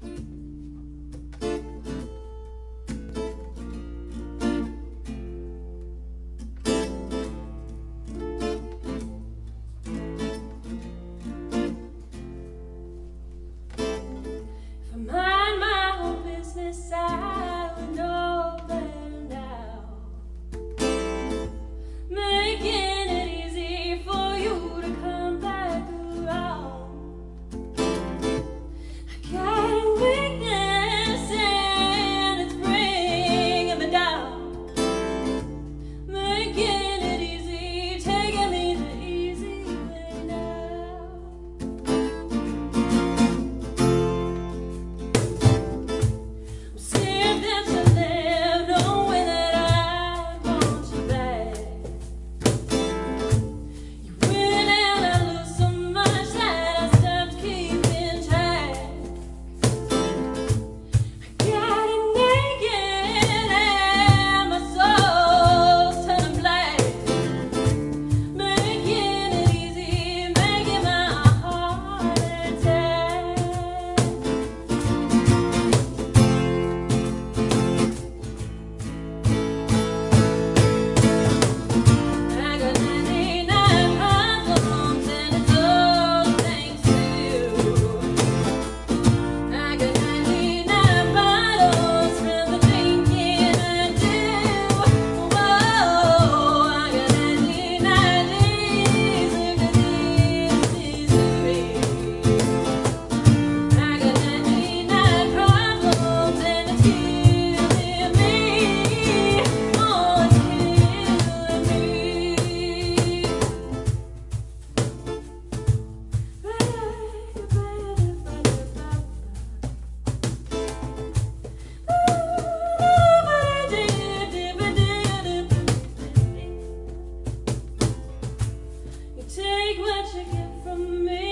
If I mind my own business, I would know. what you get from me.